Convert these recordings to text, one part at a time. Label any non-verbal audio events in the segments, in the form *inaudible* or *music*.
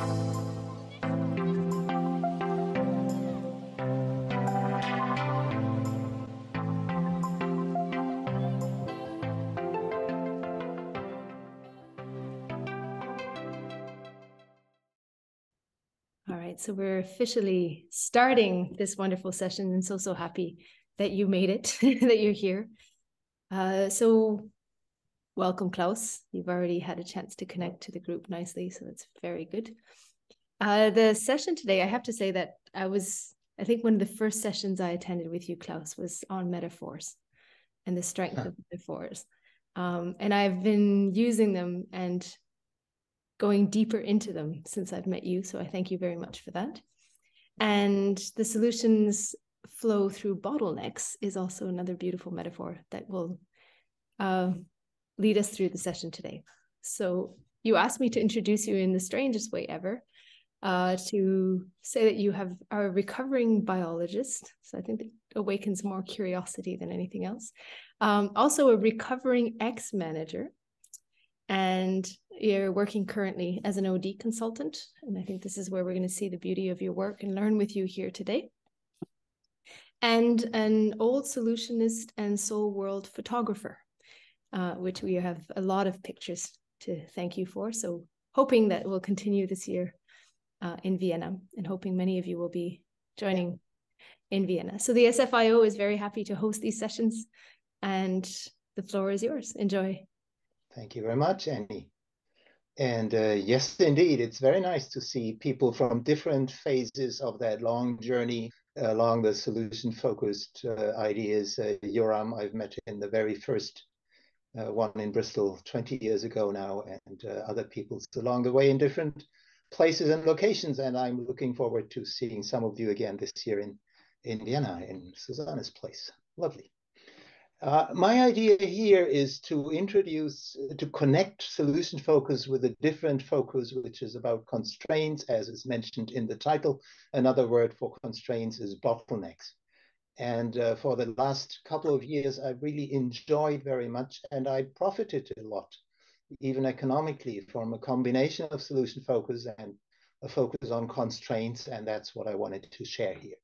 All right, so we're officially starting this wonderful session and so, so happy that you made it, *laughs* that you're here. Uh, so welcome, Klaus. You've already had a chance to connect to the group nicely, so that's very good. Uh, the session today, I have to say that I was, I think one of the first sessions I attended with you, Klaus, was on metaphors and the strength huh. of metaphors. Um, and I've been using them and going deeper into them since I've met you. So I thank you very much for that. And the solutions flow through bottlenecks is also another beautiful metaphor that will uh, lead us through the session today. So you asked me to introduce you in the strangest way ever. Uh, to say that you have are a recovering biologist. So I think that awakens more curiosity than anything else. Um, also, a recovering ex manager and you're working currently as an OD consultant. And I think this is where we're going to see the beauty of your work and learn with you here today. And an old solutionist and SOLWorld photographer, uh, which we have a lot of pictures to thank you for. So, hoping that we'll continue this year uh, in Vienna and hoping many of you will be joining in Vienna. So, the SFIO is very happy to host these sessions, and the floor is yours. Enjoy. Thank you very much, Annie. And uh, yes, indeed, it's very nice to see people from different phases of that long journey along the solution focused uh, ideas. Uh, Yoram, I've met in the very first uh, one in Bristol 20 years ago now, and uh, other people along the way in different places and locations. And I'm looking forward to seeing some of you again this year in, in Vienna, in Susanna's place. Lovely. Uh, my idea here is to introduce, to connect solution focus with a different focus, which is about constraints, as is mentioned in the title. Another word for constraints is bottlenecks. And uh, for the last couple of years, I really enjoyed very much and I profited a lot, even economically, from a combination of solution focus and a focus on constraints. And that's what I wanted to share here.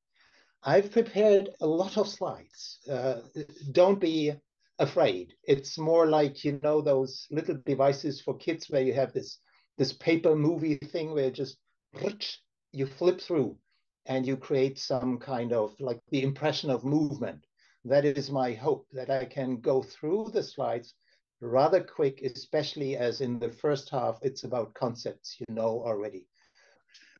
I've prepared a lot of slides. Uh, don't be afraid. It's more like, you know, those little devices for kids where you have this, this paper movie thing where just you flip through and you create some kind of like the impression of movement. That is my hope that I can go through the slides rather quick, especially as in the first half, it's about concepts you know already.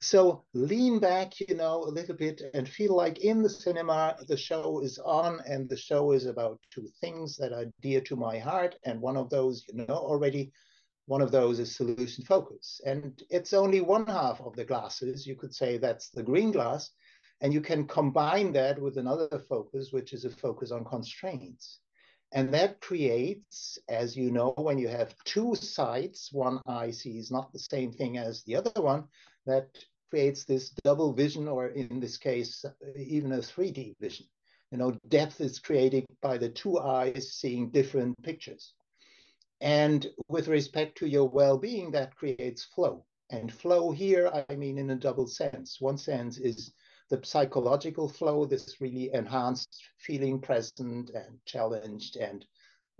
So lean back, you know, a little bit and feel like in the cinema, the show is on and the show is about two things that are dear to my heart. And one of those, you know, already, one of those is solution focus. And it's only one half of the glasses. You could say that's the green glass. And you can combine that with another focus, which is a focus on constraints. And that creates, as you know, when you have two sides, one eye sees not the same thing as the other one, that creates this double vision, or in this case, even a 3D vision. You know, depth is created by the two eyes seeing different pictures. And with respect to your well-being, that creates flow. And flow here, I mean in a double sense. One sense is the psychological flow, this really enhanced feeling present and challenged and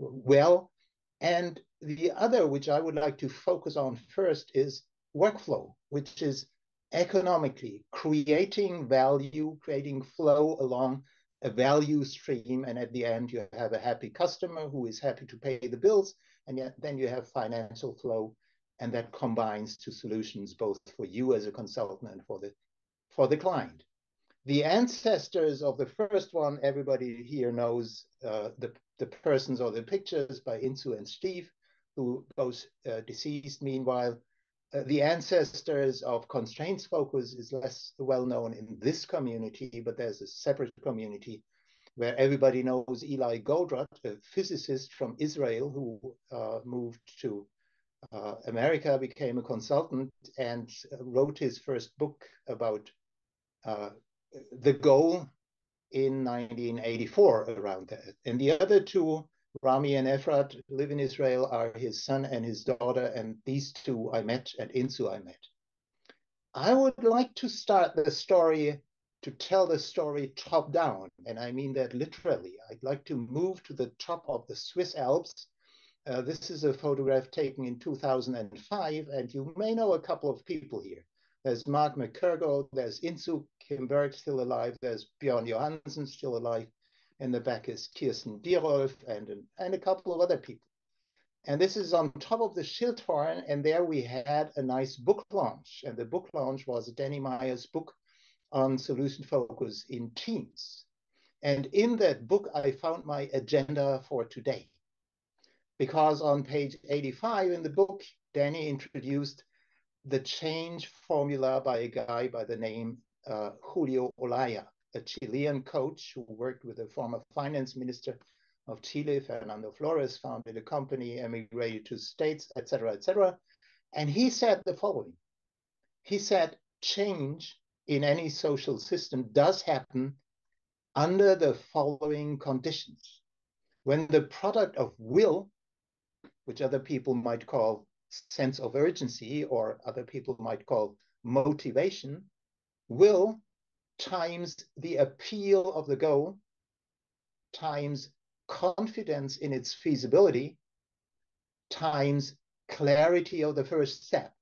well. And the other, which I would like to focus on first, is workflow, which is economically creating value, creating flow along a value stream. And at the end, you have a happy customer who is happy to pay the bills. And yet, then you have financial flow. And that combines to solutions both for you as a consultant and for the, for the client. The ancestors of the first one, everybody here knows uh, the, the persons or the pictures by Insoo and Steve, who both uh, deceased meanwhile. Uh, the ancestors of constraints focus is less well known in this community, but there's a separate community where everybody knows Eli Goldratt, a physicist from Israel who uh, moved to uh, America, became a consultant, and wrote his first book about uh, the goal in 1984 around that. And the other two Rami and Efrat live in Israel, are his son and his daughter, and these two I met at INSU I met. I would like to start the story to tell the story top down, and I mean that literally. I'd like to move to the top of the Swiss Alps. Uh, this is a photograph taken in 2005, and you may know a couple of people here. There's Mark McKergow, there's Insoo Kim Berg still alive, there's Björn Johansen still alive. In the back is Kirsten Dierolf and, and a couple of other people. And this is on top of the Schilthorn, and there we had a nice book launch. And the book launch was Danny Meier's book on solution focus in teams. And in that book, I found my agenda for today. Because on page 85 in the book, Danny introduced the change formula by a guy by the name uh, Julio Olalla, a Chilean coach who worked with the former finance minister of Chile, Fernando Flores, founded a company, emigrated to States, etc., etc. And he said the following. He said, change in any social system does happen under the following conditions. When the product of will, which other people might call sense of urgency or other people might call motivation, will times the appeal of the goal times confidence in its feasibility times clarity of the first step.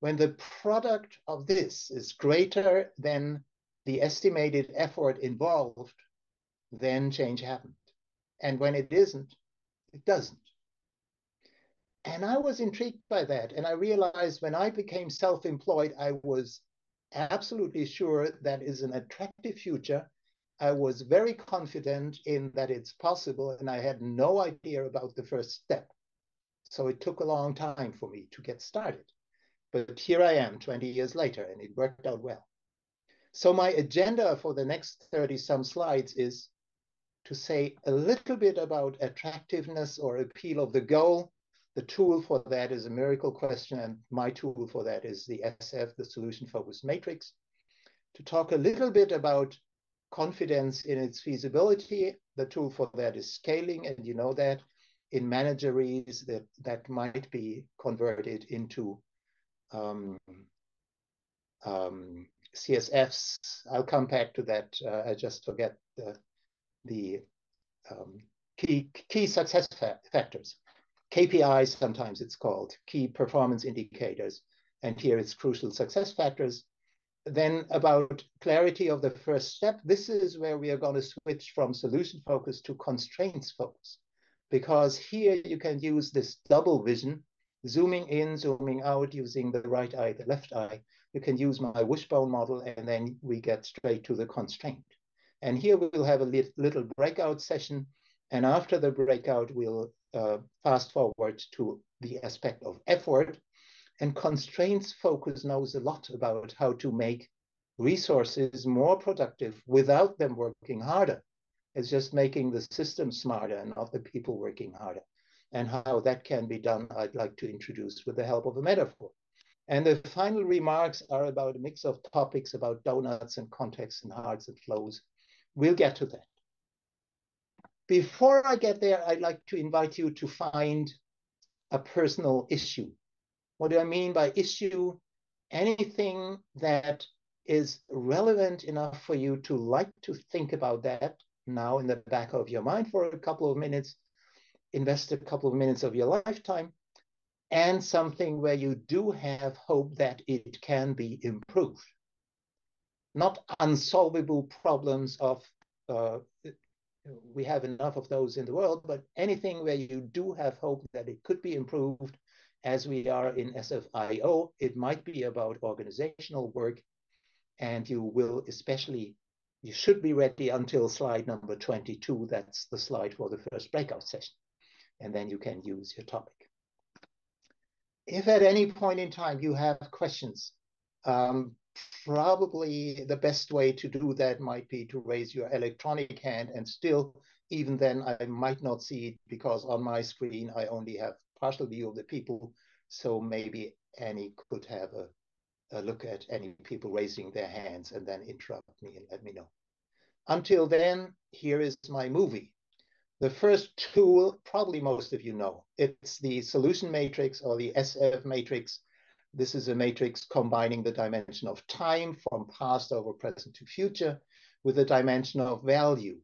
When the product of this is greater than the estimated effort involved, then change happened. And when it isn't, it doesn't. And I was intrigued by that. And I realized when I became self employed, I was absolutely sure that is an attractive future I was very confident in that it's possible, and I had no idea about the first step. So it took a long time for me to get started. But here I am 20 years later, and it worked out well. So my agenda for the next 30 some slides is to say a little bit about attractiveness or appeal of the goal. The tool for that is a miracle question, and my tool for that is the SF, the solution focused matrix. To talk a little bit about confidence in its feasibility. The tool for that is scaling, and you know that in managerese that that might be converted into um, um, CSFs. I'll come back to that. Uh, I just forget the the um, key key success fa factors, KPIs. Sometimes it's called key performance indicators, and here it's crucial success factors then about clarity of the first step, this is where we are going to switch from solution focus to constraints focus. Because here you can use this double vision, zooming in, zooming out, using the right eye, the left eye. You can use my wishbone model, and then we get straight to the constraint. And here we'll have a little breakout session. And after the breakout, we'll uh, fast forward to the aspect of effort and constraints focus knows a lot about how to make resources more productive without them working harder. It's just making the system smarter and not the people working harder. And how that can be done, I'd like to introduce with the help of a metaphor. And the final remarks are about a mix of topics about donuts and context and hearts and flows. We'll get to that. Before I get there, I'd like to invite you to find a personal issue what do I mean by issue? Anything that is relevant enough for you to like to think about that now in the back of your mind for a couple of minutes, invest a couple of minutes of your lifetime, and something where you do have hope that it can be improved. Not unsolvable problems of, uh, we have enough of those in the world, but anything where you do have hope that it could be improved as we are in SFIO, it might be about organizational work, and you will especially, you should be ready until slide number 22. That's the slide for the first breakout session. And then you can use your topic. If at any point in time you have questions, um, probably the best way to do that might be to raise your electronic hand and still even then I might not see it because on my screen I only have partial view of the people. So maybe Annie could have a, a look at any people raising their hands and then interrupt me and let me know. Until then, here is my movie. The first tool, probably most of you know, it's the solution matrix or the SF matrix This is a matrix combining the dimension of time from past over present to future with the dimension of value.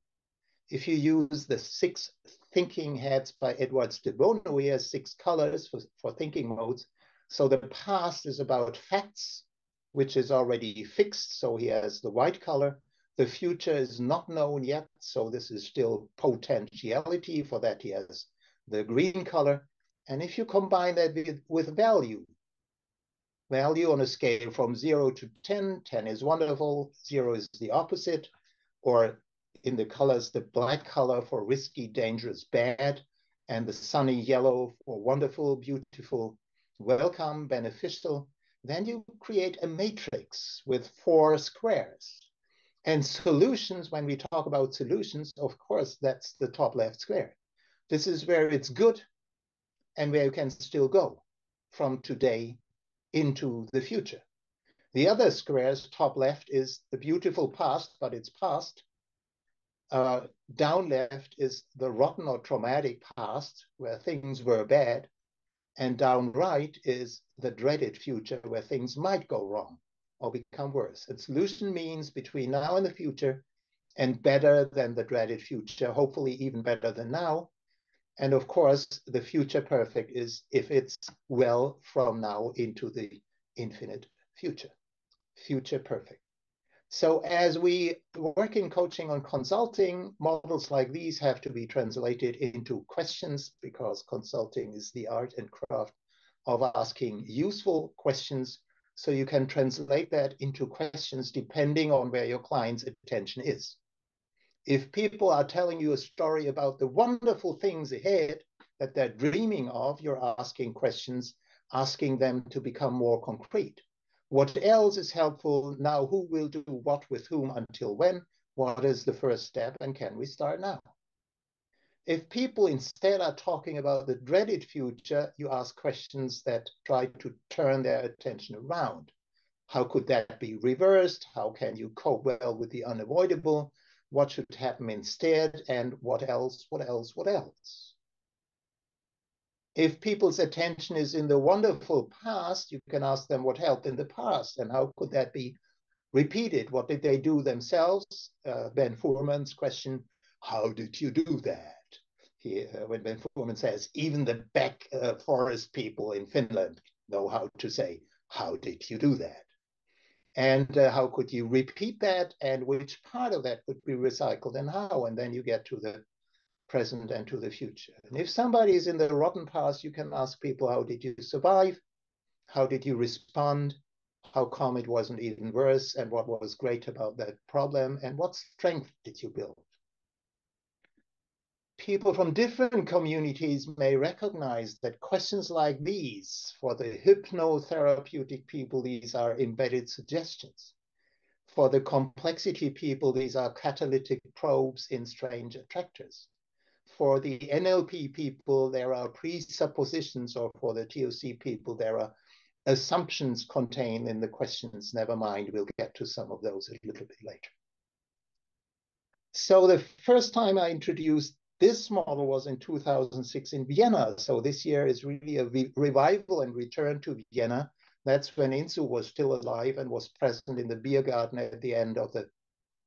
If you use the six thinking heads by Edwards de Bono, he has six colors for, for thinking modes. So the past is about facts, which is already fixed. So he has the white color. The future is not known yet. So this is still potentiality. For that, he has the green color. And if you combine that with, with value, value on a scale from 0 to 10, 10 is wonderful, 0 is the opposite, or in the colors, the black color for risky, dangerous, bad, and the sunny yellow for wonderful, beautiful, welcome, beneficial, then you create a matrix with four squares. And solutions, when we talk about solutions, of course, that's the top left square. This is where it's good and where you can still go from today into the future. The other squares, top left, is the beautiful past, but it's past. Uh, down left is the rotten or traumatic past, where things were bad. And down right is the dreaded future, where things might go wrong or become worse. And solution means between now and the future, and better than the dreaded future, hopefully even better than now. And of course, the future perfect is if it's well from now into the infinite future. Future perfect. So as we work in coaching and consulting, models like these have to be translated into questions because consulting is the art and craft of asking useful questions. So you can translate that into questions depending on where your client's attention is. If people are telling you a story about the wonderful things ahead that they're dreaming of, you're asking questions, asking them to become more concrete. What else is helpful now? Who will do what with whom until when? What is the first step? And can we start now? If people instead are talking about the dreaded future, you ask questions that try to turn their attention around. How could that be reversed? How can you cope well with the unavoidable? what should happen instead, and what else, what else, what else. If people's attention is in the wonderful past, you can ask them what helped in the past and how could that be repeated? What did they do themselves? Uh, Ben Furman's question, how did you do that? He, uh, when Ben Furman says, even the back uh, forest people in Finland know how to say, how did you do that? and uh, how could you repeat that? And which part of that would be recycled and how? And then you get to the present and to the future. And if somebody is in the rotten past you can ask people how did you survive? How did you respond? How come it wasn't even worse? And what was great about that problem? And what strength did you build people from different communities may recognize that questions like these, for the hypnotherapeutic people, these are embedded suggestions. For the complexity people, these are catalytic probes in strange attractors. For the NLP people, there are presuppositions, or for the TOC people, there are assumptions contained in the questions. Never mind, we'll get to some of those a little bit later. So the first time I introduced this model was in 2006 in Vienna. So this year is really a re revival and return to Vienna. That's when Insoo was still alive and was present in the beer garden at the end of the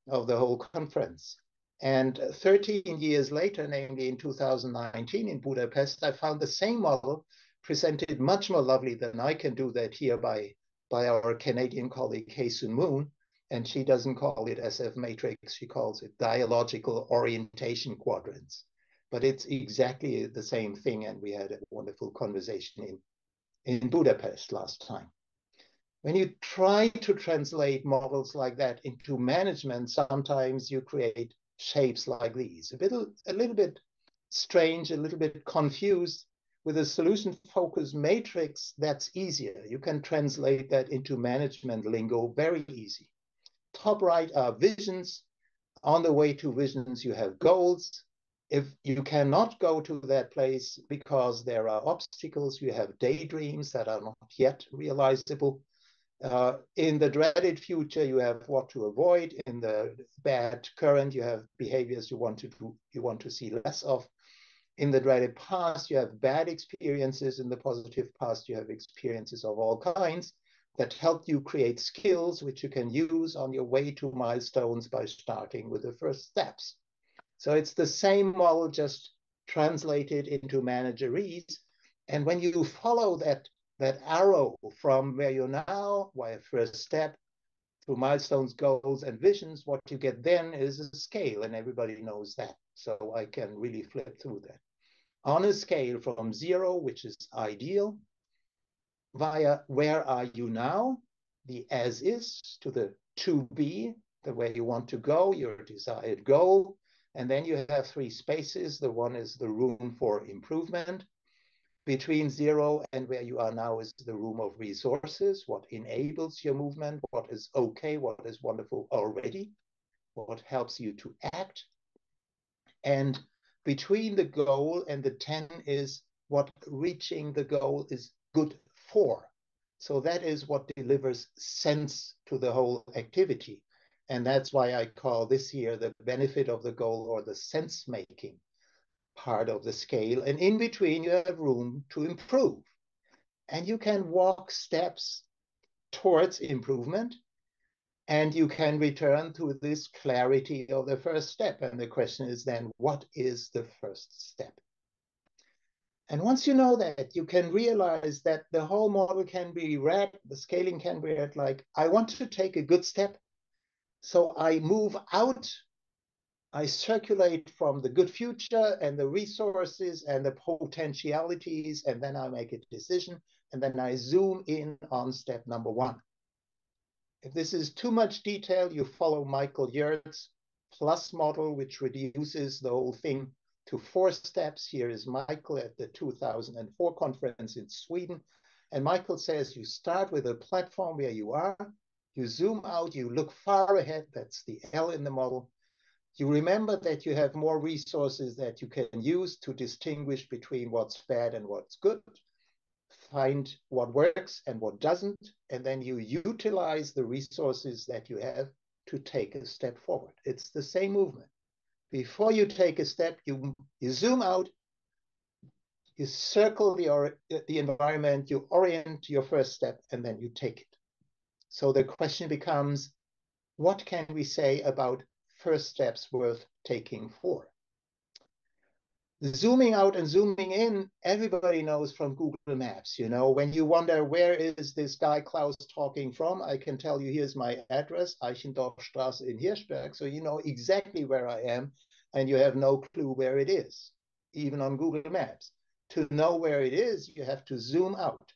of the whole conference. And 13 years later, namely in 2019 in Budapest, I found the same model presented much more lovely than I can do that here by, by our Canadian colleague, Haesun Moon and she doesn't call it SF matrix, she calls it dialogical orientation quadrants. But it's exactly the same thing, and we had a wonderful conversation in, in Budapest last time. When you try to translate models like that into management, sometimes you create shapes like these, a little, a little bit strange, a little bit confused. With a solution focused matrix, that's easier. You can translate that into management lingo very easy top right are visions. On the way to visions, you have goals. If you cannot go to that place because there are obstacles, you have daydreams that are not yet realizable. Uh, in the dreaded future, you have what to avoid. In the bad current, you have behaviors you want to do, you want to see less of. in the dreaded past, you have bad experiences. In the positive past, you have experiences of all kinds that help you create skills which you can use on your way to milestones by starting with the first steps. So it's the same model, just translated into managerese. And when you follow that, that arrow from where you're now, via first step, to milestones, goals, and visions, what you get then is a scale, and everybody knows that. So I can really flip through that. On a scale from zero, which is ideal, via where are you now, the as is, to the to be, the way you want to go, your desired goal. And then you have three spaces. The one is the room for improvement. Between zero and where you are now is the room of resources, what enables your movement, what is okay, what is wonderful already, what helps you to act. And between the goal and the 10 is what reaching the goal is good for. So that is what delivers sense to the whole activity. And that's why I call this year the benefit of the goal or the sense making part of the scale. And in between, you have room to improve. And you can walk steps towards improvement. And you can return to this clarity of the first step. And the question is then, what is the first step? And once you know that, you can realize that the whole model can be read, the scaling can be read like, I want to take a good step. So I move out, I circulate from the good future and the resources and the potentialities, and then I make a decision, and then I zoom in on step number one. If this is too much detail, you follow Michael Hjerth's plus model, which reduces the whole thing to four steps. Here is Michael at the 2004 conference in Sweden. And Michael says you start with a platform where you are, you zoom out, you look far ahead. That's the L in the model. You remember that you have more resources that you can use to distinguish between what's bad and what's good. Find what works and what doesn't. And then you utilize the resources that you have to take a step forward. It's the same movement before you take a step, you, you zoom out, you circle the, or, the environment, you orient your first step, and then you take it. So the question becomes, what can we say about first steps worth taking for? Zooming out and zooming in, everybody knows from Google Maps. You know, when you wonder where is this guy Klaus talking from, I can tell you here's my address, Eichendorffstraße in Hirschberg. So you know exactly where I am, and you have no clue where it is, even on Google Maps. To know where it is, you have to zoom out.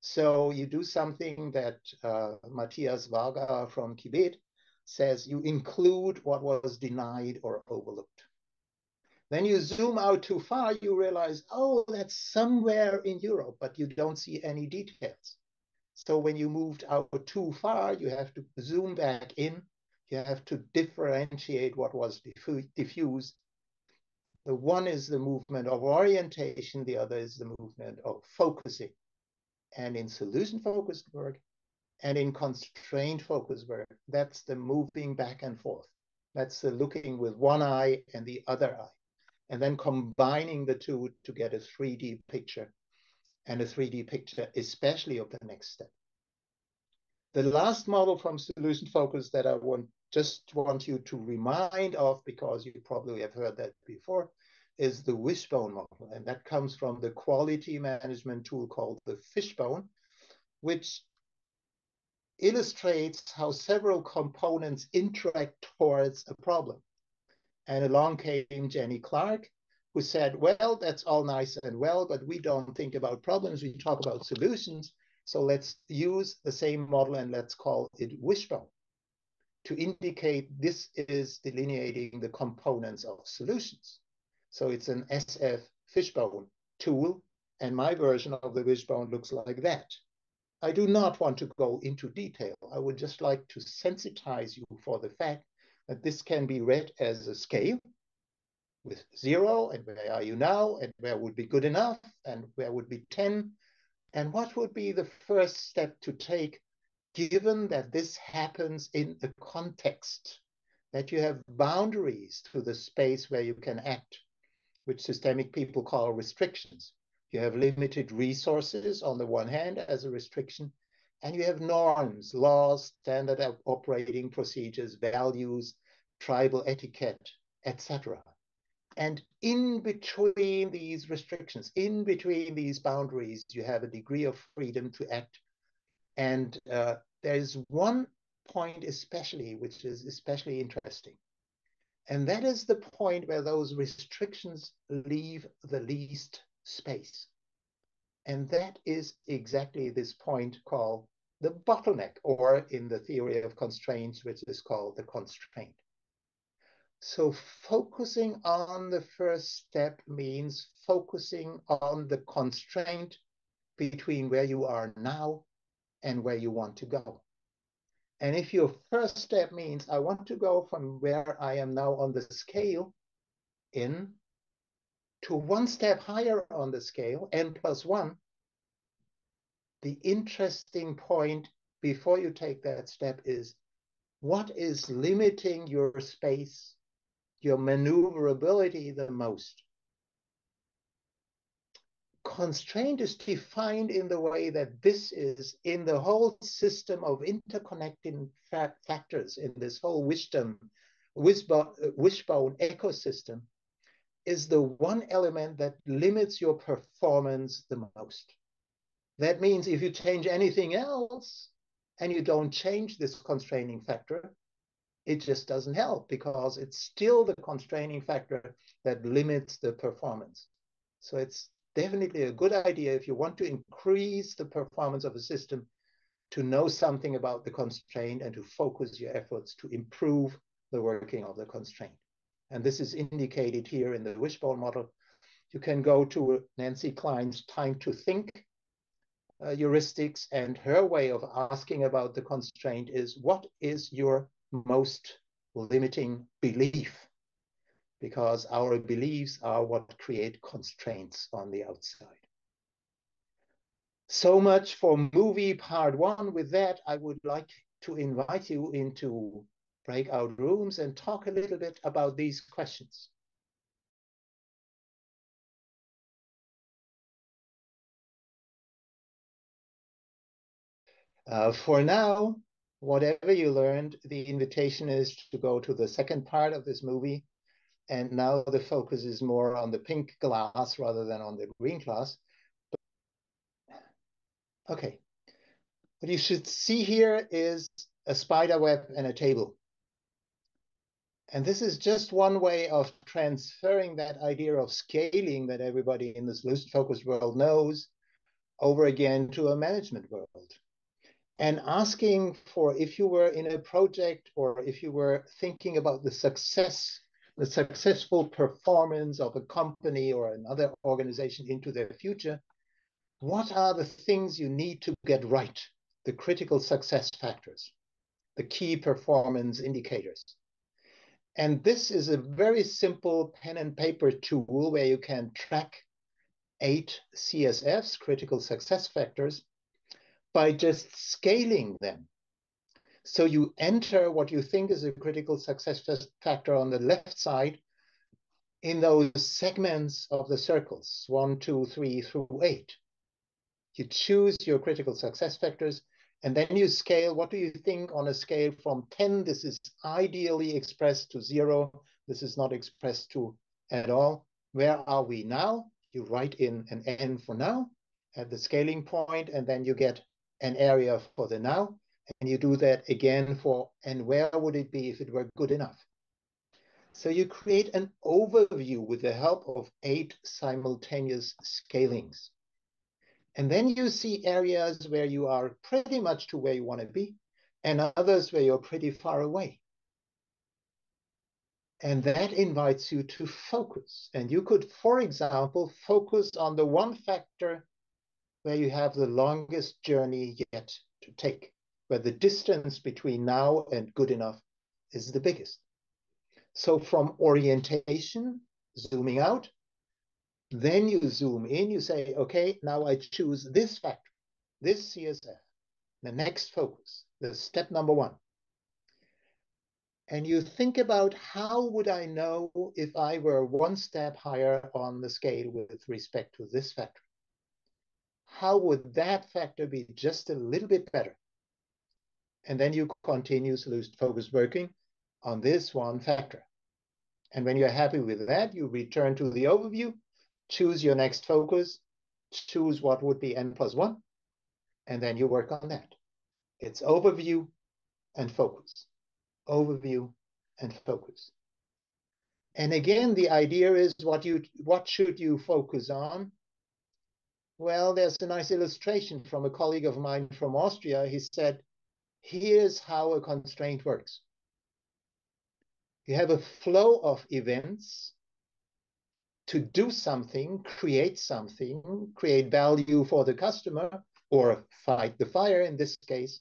So you do something that uh, Matthias Varga from Kibéd says you include what was denied or overlooked. Then you zoom out too far, you realize, oh, that's somewhere in Europe, but you don't see any details. So when you moved out too far, you have to zoom back in. You have to differentiate what was diffused. The one is the movement of orientation, the other is the movement of focusing. And in solution focused work and in constraint focused work, that's the moving back and forth. That's the looking with one eye and the other eye and then combining the two to get a 3D picture and a 3D picture, especially of the next step. The last model from Solution Focus that I want just want you to remind of, because you probably have heard that before, is the wishbone model. And that comes from the quality management tool called the fishbone, which illustrates how several components interact towards a problem. And along came Jenny Clarke, who said, well, that's all nice and well, but we don't think about problems, we talk about solutions. So let's use the same model and let's call it wishbone to indicate this is delineating the components of solutions. So it's an SF fishbone tool, and my version of the wishbone looks like that. I do not want to go into detail. I would just like to sensitize you for the fact that this can be read as a scale with zero and where are you now and where would be good enough and where would be 10 and what would be the first step to take given that this happens in a context that you have boundaries to the space where you can act which systemic people call restrictions. You have limited resources on the one hand as a restriction, and you have norms, laws, standard operating procedures, values, tribal etiquette, etc. And in between these restrictions, in between these boundaries, you have a degree of freedom to act. And uh, there's one point especially, which is especially interesting. And that is the point where those restrictions leave the least space. And that is exactly this point called the bottleneck, or in the theory of constraints, which is called the constraint. So focusing on the first step means focusing on the constraint between where you are now and where you want to go. And if your first step means I want to go from where I am now on the scale in to one step higher on the scale, n plus one, the interesting point before you take that step is what is limiting your space, your maneuverability the most? constraint is defined in the way that this is in the whole system of interconnecting fa factors in this whole wisdom, wishbone, wishbone ecosystem is the one element that limits your performance the most. That means if you change anything else and you don't change this constraining factor, it just doesn't help because it's still the constraining factor that limits the performance. So it's definitely a good idea if you want to increase the performance of a system to know something about the constraint and to focus your efforts to improve the working of the constraint. And this is indicated here in the wishbone model. You can go to Nancy Kline's time to think uh, heuristics and her way of asking about the constraint is what is your most limiting belief? because our beliefs are what create constraints on the outside. So much for movie part one. With that, I would like to invite you into breakout rooms and talk a little bit about these questions. Uh, for now, whatever you learned, the invitation is to go to the second part of this movie, and now the focus is more on the pink glass rather than on the green glass. Okay, what you should see here is a spider web and a table. And this is just one way of transferring that idea of scaling that everybody in this solution focused world knows over again to a management world. And asking for if you were in a project or if you were thinking about the success the successful performance of a company or another organization into their future, what are the things you need to get right? The critical success factors, the key performance indicators. And this is a very simple pen and paper tool where you can track eight CSFs, critical success factors, by just scaling them. So you enter what you think is a critical success factor on the left side in those segments of the circles, one, two, three through eight. You choose your critical success factors, and then you scale. What do you think on a scale from 10? This is ideally expressed to zero. This is not expressed to at all. Where are we now? You write in an n for now at the scaling point, and then you get an area for the now. And you do that again for, and where would it be if it were good enough? So you create an overview with the help of eight simultaneous scalings. And then you see areas where you are pretty much to where you want to be, and others where you're pretty far away. And that invites you to focus. And you could, for example, focus on the one factor where you have the longest journey yet to take where the distance between now and good enough is the biggest. So from orientation, zooming out, then you zoom in, you say, okay, now I choose this factor, this CSF, the next focus, the step number one. and you think about how would I know if I were one step higher on the scale with respect to this factor? How would that factor be just a little bit better? And then you continue solution focused working on this one factor. And when you're happy with that, you return to the overview, choose your next focus, choose what would be n plus one, and then you work on that. It's overview and focus overview, and focus. And again, the idea is what you what should you focus on? Well, there's a nice illustration from a colleague of mine from Austria. He said, here's how a constraint works. You have a flow of events to do something, create something, create value for the customer, or fight the fire in this case.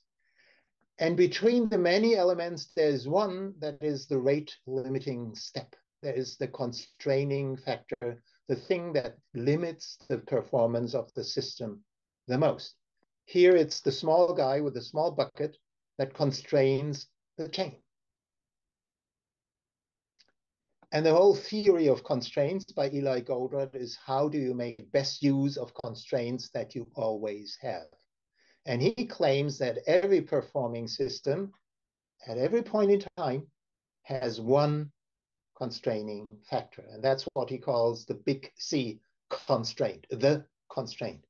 And between the many elements, there's one that is the rate limiting step. There is the constraining factor, the thing that limits the performance of the system the most. Here it's the small guy with the small bucket that constrains the chain. And the whole theory of constraints by Eli Goldratt is how do you make best use of constraints that you always have? And he claims that every performing system at every point in time has one constraining factor. And that's what he calls the big C constraint, the constraint.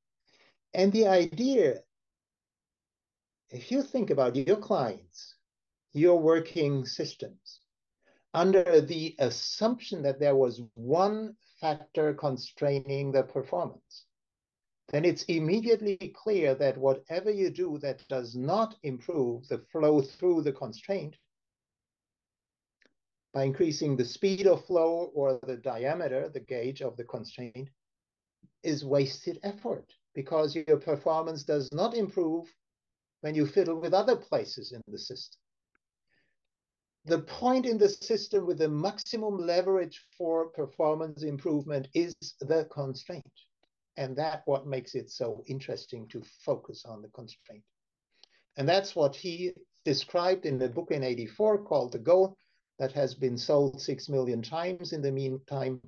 And the idea, if you think about your clients, your working systems, under the assumption that there was one factor constraining the performance, then it's immediately clear that whatever you do that does not improve the flow through the constraint by increasing the speed of flow or the diameter, the gauge of the constraint, is wasted effort because your performance does not improve when you fiddle with other places in the system. The point in the system with the maximum leverage for performance improvement is the constraint. And that what makes it so interesting to focus on the constraint. And that's what he described in the book in 84 called The Goal that has been sold six million times in the meantime.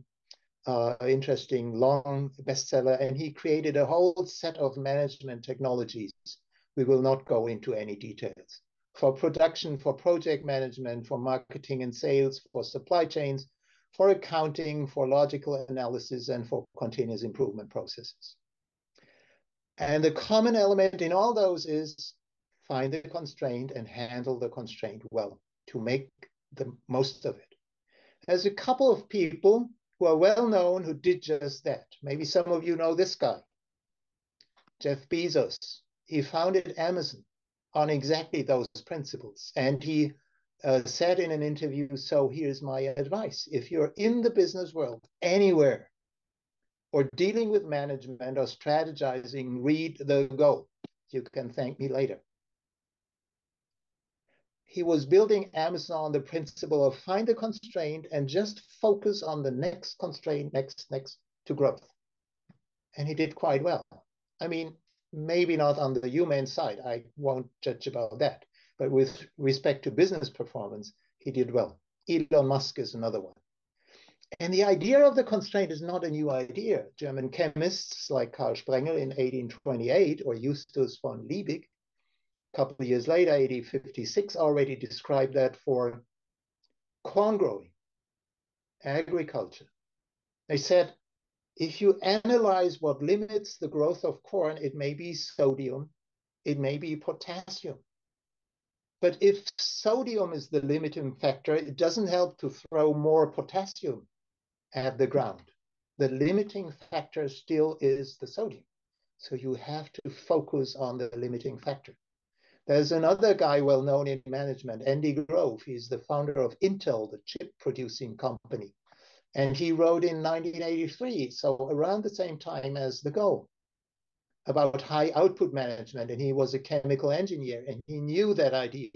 Uh, interesting long bestseller. And he created a whole set of management technologies. We will not go into any details. For production, for project management, for marketing and sales, for supply chains, for accounting, for logical analysis, and for continuous improvement processes. And the common element in all those is find the constraint and handle the constraint well to make the most of it. There's a couple of people who are well known who did just that. Maybe some of you know this guy, Jeff Bezos. He founded Amazon on exactly those principles. And he uh, said in an interview, so here's my advice. If you're in the business world anywhere or dealing with management or strategizing, read the goal. You can thank me later. He was building Amazon on the principle of find a constraint and just focus on the next constraint, next, next to growth. And he did quite well. I mean, maybe not on the human side. I won't judge about that. But with respect to business performance, he did well. Elon Musk is another one. And the idea of the constraint is not a new idea. German chemists like Karl Sprengel in 1828 or Justus von Liebig, couple of years later, 1856, already described that for corn growing, agriculture. They said, if you analyze what limits the growth of corn, it may be sodium, it may be potassium. But if sodium is the limiting factor, it doesn't help to throw more potassium at the ground. The limiting factor still is the sodium. So you have to focus on the limiting factor. There's another guy well known in management, Andy Grove. He's the founder of Intel, the chip producing company. And he wrote in 1983, so around the same time as the goal about high output management, and he was a chemical engineer, and he knew that idea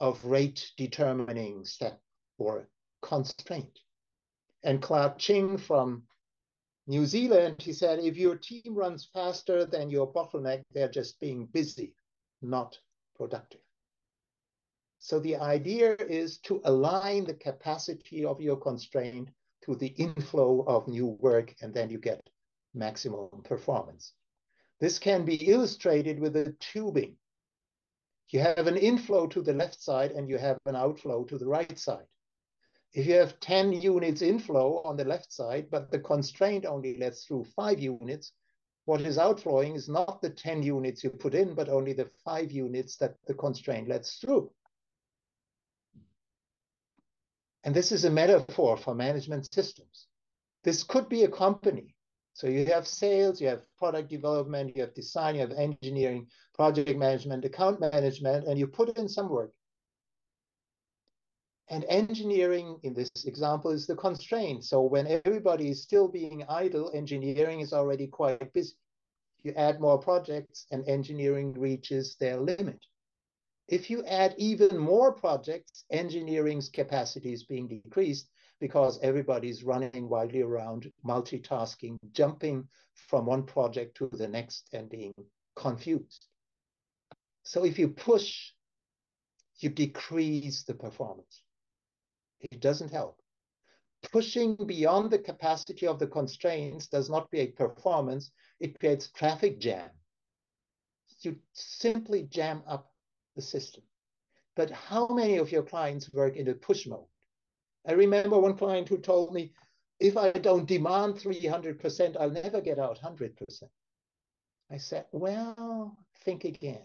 of rate determining step or constraint. And Clarke Ching from New Zealand, he said, if your team runs faster than your bottleneck, they're just being busy, not productive. So the idea is to align the capacity of your constraint to the inflow of new work, and then you get maximum performance. This can be illustrated with a tubing. You have an inflow to the left side and you have an outflow to the right side. If you have 10 units inflow on the left side, but the constraint only lets through five units, what is outflowing is not the 10 units you put in, but only the five units that the constraint lets through. And this is a metaphor for management systems. This could be a company. So you have sales, you have product development, you have design, you have engineering, project management, account management, and you put in some work. And engineering, in this example, is the constraint. So when everybody is still being idle, engineering is already quite busy. You add more projects and engineering reaches their limit. If you add even more projects, engineering's capacity is being decreased because everybody's running wildly around, multitasking, jumping from one project to the next and being confused. So if you push, you decrease the performance. It doesn't help. Pushing beyond the capacity of the constraints does not create performance, it creates traffic jam. You simply jam up the system. But how many of your clients work in a push mode? I remember one client who told me, if I don't demand 300%, I'll never get out 100%. I said, well, think again.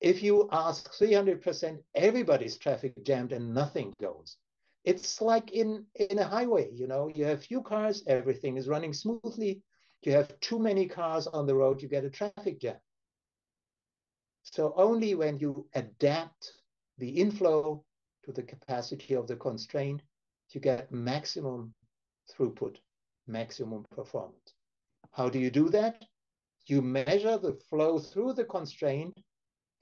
If you ask 300%, everybody's traffic jammed and nothing goes. It's like in, in a highway, you know, you have few cars, everything is running smoothly. You have too many cars on the road, you get a traffic jam. So only when you adapt the inflow to the capacity of the constraint, you get maximum throughput, maximum performance. How do you do that? You measure the flow through the constraint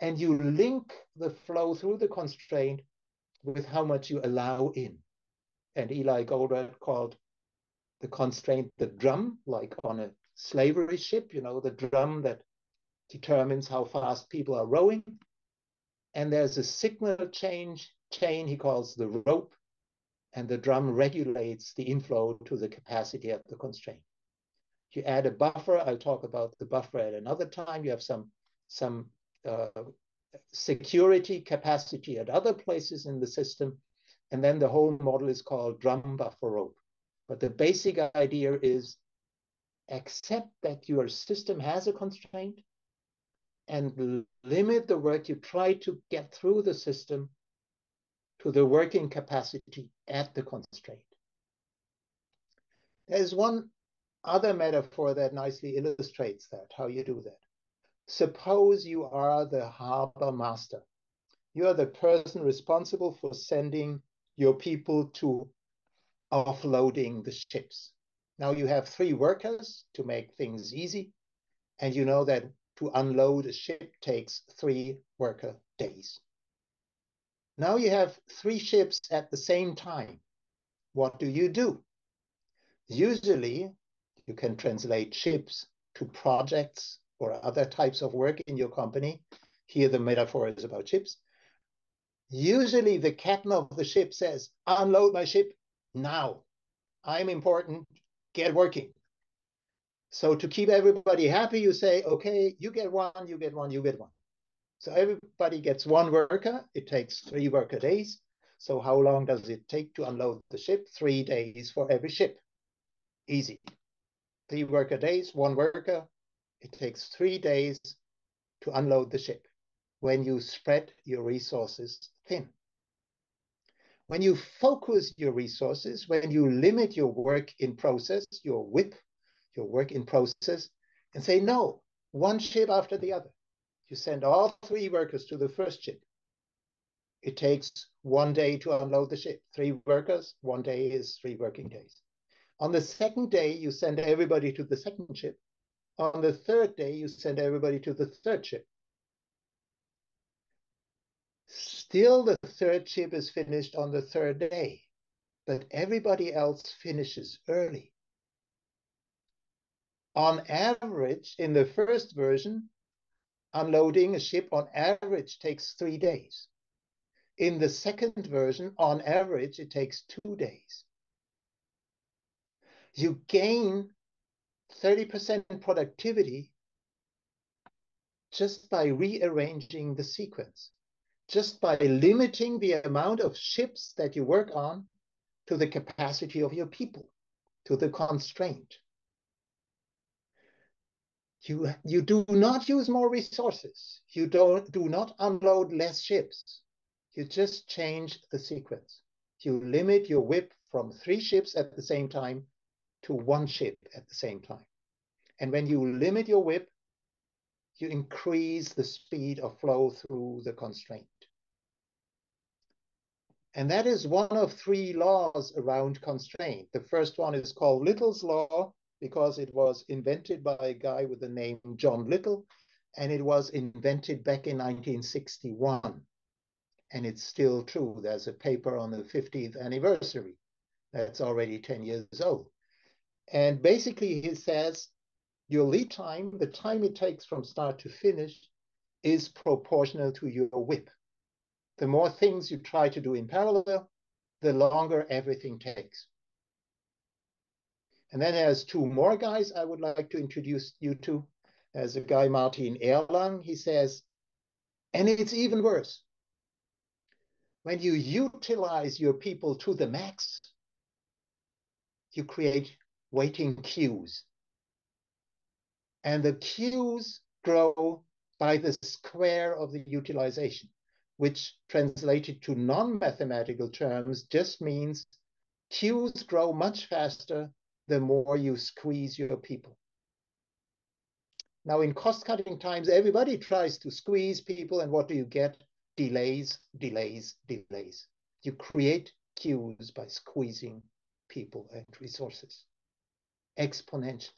and you link the flow through the constraint with how much you allow in. And Eli Goldratt called the constraint the drum, like on a slavery ship, you know, the drum that determines how fast people are rowing. And there's a signal change chain he calls the rope, and the drum regulates the inflow to the capacity of the constraint. You add a buffer. I'll talk about the buffer at another time. You have some some Uh, security capacity at other places in the system, and then the whole model is called drum buffer rope. But the basic idea is accept that your system has a constraint and limit the work you try to get through the system to the working capacity at the constraint. There's one other metaphor that nicely illustrates that, how you do that. Suppose you are the harbor master. You are the person responsible for sending your people to offloading the ships. Now you have three workers to make things easy, and you know that to unload a ship takes three worker days. Now you have three ships at the same time. What do you do? Usually, you can translate ships to projects or other types of work in your company. Here, the metaphor is about ships. Usually, the captain of the ship says, Unload my ship now. I'm important. Get working. So to keep everybody happy, you say, okay, you get one, you get one, you get one. So everybody gets one worker. It takes three worker days. So how long does it take to unload the ship? Three days for every ship. Easy. Three worker days, one worker. It takes three days to unload the ship when you spread your resources thin. When you focus your resources, when you limit your work in process, your whip, your work in process, and say, no, one ship after the other. You send all three workers to the first ship. It takes one day to unload the ship. Three workers, one day is three working days. On the second day, you send everybody to the second ship. On the third day, you send everybody to the third ship. Still, the third ship is finished on the third day, but everybody else finishes early on average, in the first version, unloading a ship on average takes three days. In the second version, on average, it takes two days. You gain 30% productivity just by rearranging the sequence, just by limiting the amount of ships that you work on to the capacity of your people, to the constraint. You, you do not use more resources. You don't, do not unload less ships. You just change the sequence. You limit your WIP from three ships at the same time to one ship at the same time. And when you limit your WIP, you increase the speed of flow through the constraint. And that is one of three laws around constraint. The first one is called Little's Law because it was invented by a guy with the name John Little, and it was invented back in 1961. And it's still true. There's a paper on the 50th anniversary that's already 10 years old. And basically, he says your lead time, the time it takes from start to finish, is proportional to your WIP. The more things you try to do in parallel, the longer everything takes. And then there's two more guys I would like to introduce you to. There's a guy, Martin Erlang. He says, and it's even worse. When you utilize your people to the max, you create waiting queues. And the queues grow by the square of the utilization, which translated to non-mathematical terms just means queues grow much faster the more you squeeze your people. Now, in cost-cutting times, everybody tries to squeeze people, and what do you get? Delays, delays, delays. You create queues by squeezing people and resources exponentially.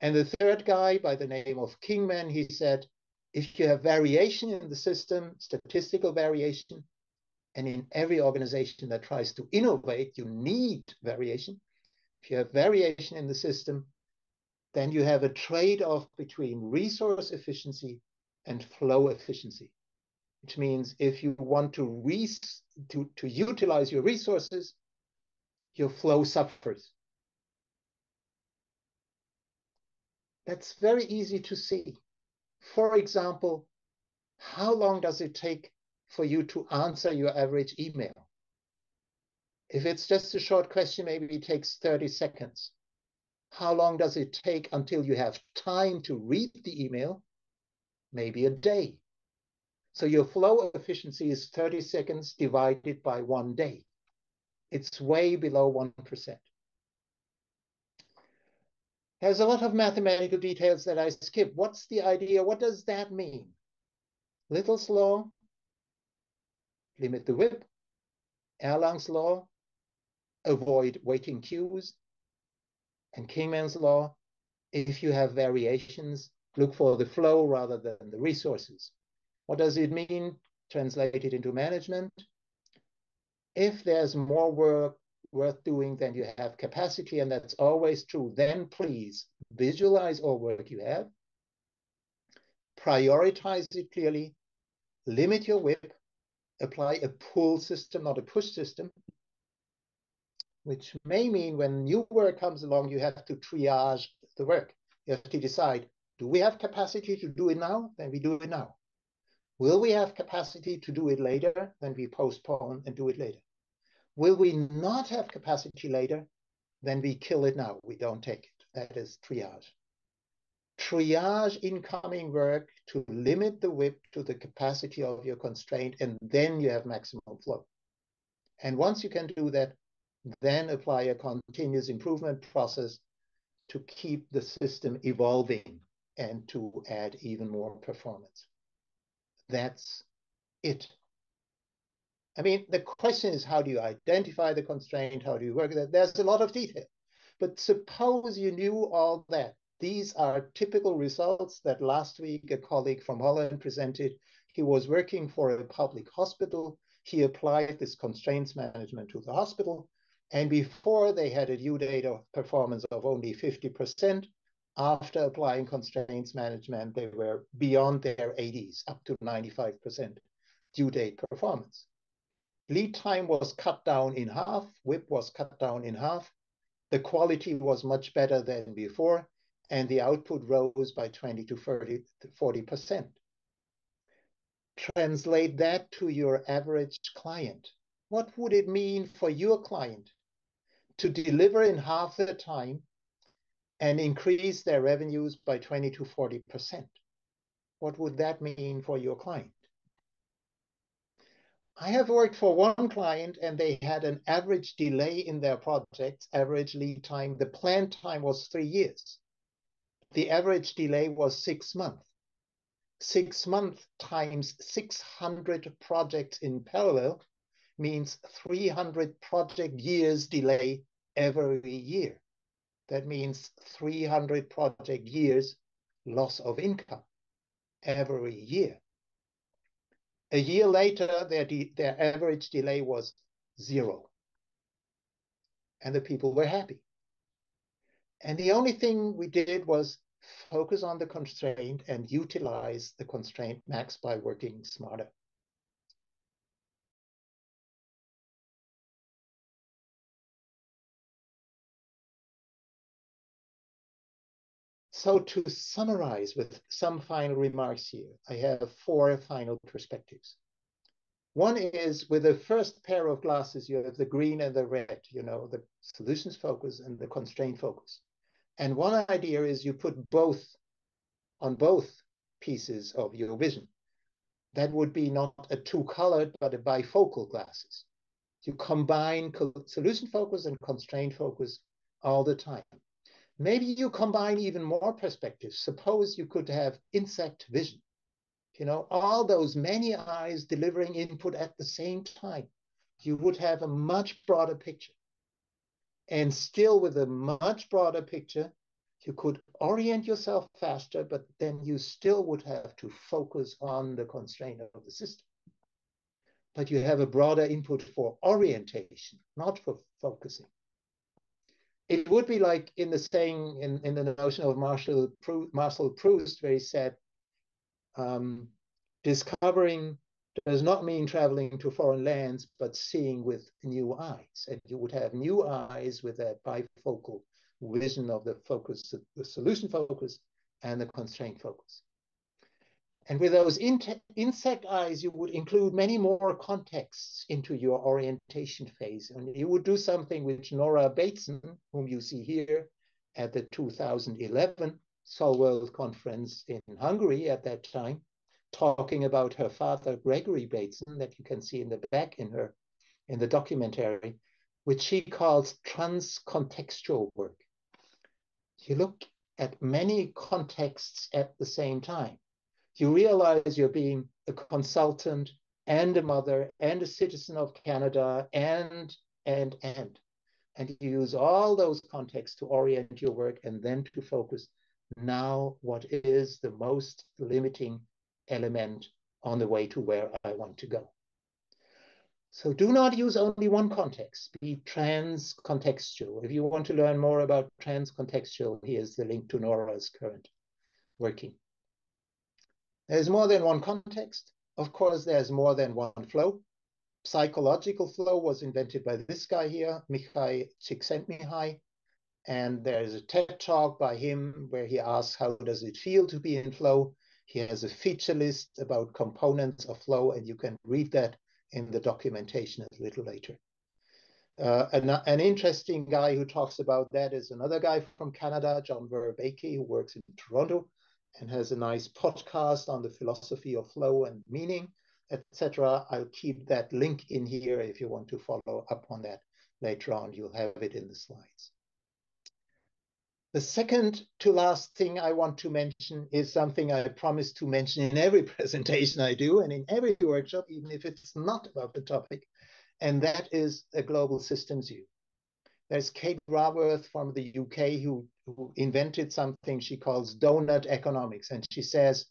And the third guy, by the name of Kingman, he said, if you have variation in the system, statistical variation, and in every organization that tries to innovate, you need variation. If you have variation in the system, then you have a trade-off between resource efficiency and flow efficiency, which means if you want to, to, to utilize your resources, your flow suffers. That's very easy to see. For example, how long does it take for you to answer your average email? If it's just a short question, maybe it takes 30 seconds. How long does it take until you have time to read the email? Maybe a day. So your flow efficiency is 30 seconds divided by one day. It's way below 1%. There's a lot of mathematical details that I skip. What's the idea? What does that mean? Little's law, limit the WIP. Erlang's law, avoid waiting queues. And Kingman's law, if you have variations, look for the flow rather than the resources. What does it mean Translate it into management? If there's more work worth doing than you have capacity, and that's always true, then please visualize all work you have, prioritize it clearly, limit your WIP, apply a pull system, not a push system, which may mean when new work comes along, you have to triage the work. You have to decide, do we have capacity to do it now? Then we do it now. Will we have capacity to do it later? Then we postpone and do it later. Will we not have capacity later? Then we kill it now. We don't take it. That is triage. Triage incoming work to limit the WIP to the capacity of your constraint, and then you have maximum flow. And once you can do that, then apply a continuous improvement process to keep the system evolving and to add even more performance. That's it. I mean, the question is how do you identify the constraint? How do you work that? There's a lot of detail. But suppose you knew all that. These are typical results that last week a colleague from Holland presented. He was working for a public hospital. He applied this constraints management to the hospital. And before they had a due date of performance of only 50%, after applying constraints management, they were beyond their 80s, up to 95% due date performance. Lead time was cut down in half, WIP was cut down in half, the quality was much better than before, and the output rose by 20 to 30 to 40%. Translate that to your average client. What would it mean for your client to deliver in half the time and increase their revenues by 20 to 40%? What would that mean for your client? I have worked for one client and they had an average delay in their projects, average lead time. The planned time was three years. The average delay was six months. Six months times 600 projects in parallel means 300 project years delay every year. That means 300 project years loss of income every year. A year later, their, their average delay was zero. And the people were happy. And the only thing we did was focus on the constraint and utilize the constraint max by working smarter. So to summarize with some final remarks here, I have four final perspectives. One is with the first pair of glasses, you have the green and the red, you know, the solutions focus and the constraint focus. And one idea is you put both on both pieces of your vision. That would be not a two-colored, but a bifocal glasses. You combine solution focus and constraint focus all the time. Maybe you combine even more perspectives. Suppose you could have insect vision. You know, all those many eyes delivering input at the same time. You would have a much broader picture. And still with a much broader picture, you could orient yourself faster, but then you still would have to focus on the constraint of the system. But you have a broader input for orientation, not for focusing it would be like in the saying in, in the notion of Marshall Proust, Marcel Proust, where he said, um, discovering does not mean traveling to foreign lands, but seeing with new eyes. And you would have new eyes with a bifocal vision of the focus, the solution focus and the constraint focus. And with those in insect eyes, you would include many more contexts into your orientation phase. And you would do something which Nora Bateson, whom you see here at the 2011 SOLWorld Conference in Hungary at that time, talking about her father, Gregory Bateson, that you can see in the back in her in the documentary, which she calls transcontextual work. You look at many contexts at the same time you realize you're being a consultant and a mother and a citizen of Canada and, and, and. And you use all those contexts to orient your work and then to focus now what is the most limiting element on the way to where I want to go. So do not use only one context, be trans-contextual. If you want to learn more about trans-contextual, here's the link to Nora's current working. There's more than one context. Of course, there's more than one flow. Psychological flow was invented by this guy here, Mihaly Csikszentmihalyi. And there's a TED talk by him where he asks, how does it feel to be in flow? He has a feature list about components of flow, and you can read that in the documentation a little later. Uh, an, an, interesting guy who talks about that is another guy from Canada, John Vervaeke, who works in Toronto and has a nice podcast on the philosophy of flow and meaning, etc. I'll keep that link in here if you want to follow up on that later on. You'll have it in the slides. The second to last thing I want to mention is something I promise to mention in every *laughs* presentation I do and in every workshop, even if it's not about the topic, and that is a global systems view. There's Kate Raworth from the UK who, who invented something she calls donut economics. And she says,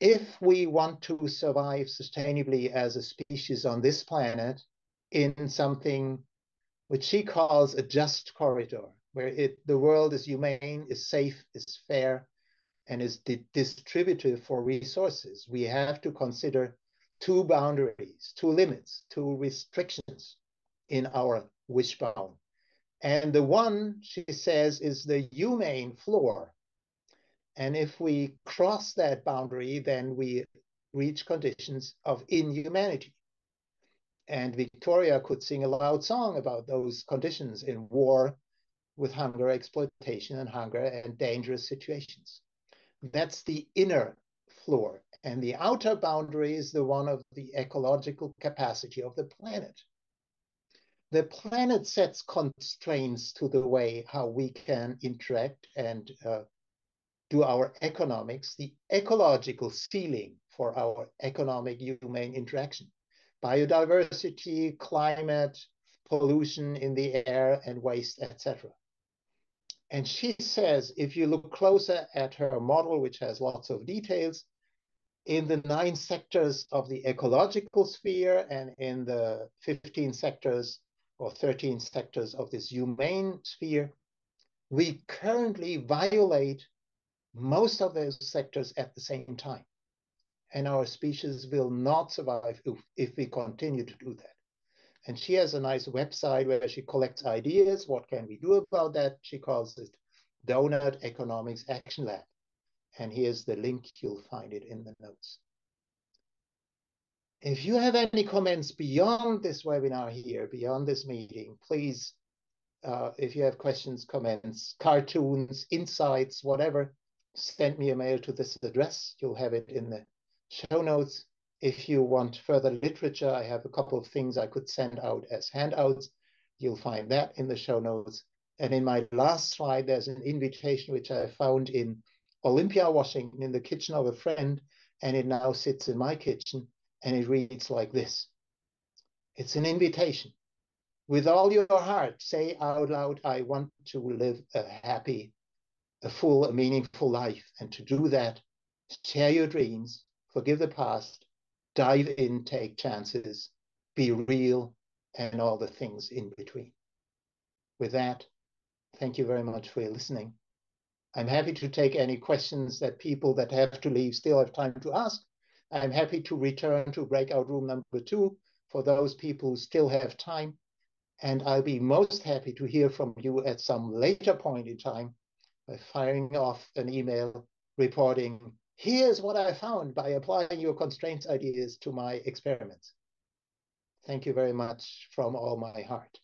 if we want to survive sustainably as a species on this planet in something which she calls a just corridor, where it, the world is humane, is safe, is fair, and is di distributive for resources, we have to consider two boundaries, two limits, two restrictions in our wishbone. And the one, she says, is the humane floor. And if we cross that boundary, then we reach conditions of inhumanity. And Victoria could sing a loud song about those conditions in war with hunger, exploitation, and hunger and dangerous situations. That's the inner floor. And the outer boundary is the one of the ecological capacity of the planet. The planet sets constraints to the way how we can interact and uh, do our economics, the ecological ceiling for our economic humane interaction. Biodiversity, climate, pollution in the air and waste, etc. And she says, if you look closer at her model, which has lots of details, in the nine sectors of the ecological sphere and in the 15 sectors or 13 sectors of this humane sphere, we currently violate most of those sectors at the same time. And our species will not survive if, if we continue to do that. And she has a nice website where she collects ideas. What can we do about that? She calls it Doughnut Economics Action Lab. And here's the link. You'll find it in the notes. If you have any comments beyond this webinar here, beyond this meeting, please, uh, if you have questions, comments, cartoons, insights, whatever, send me a mail to this address. You'll have it in the show notes. If you want further literature, I have a couple of things I could send out as handouts. You'll find that in the show notes. And in my last slide, there's an invitation which I found in Olympia, Washington, in the kitchen of a friend, and it now sits in my kitchen, and it reads like this. It's an invitation. With all your heart, say out loud, I want to live a happy, a full, a meaningful life. And to do that, share your dreams, forgive the past, dive in, take chances, be real, and all the things in between. With that, thank you very much for listening. I'm happy to take any questions that people that have to leave still have time to ask. I'm happy to return to breakout room number two for those people who still have time. And I'll be most happy to hear from you at some later point in time by firing off an email reporting Here's what I found by applying your constraints ideas to my experiments. Thank you very much from all my heart.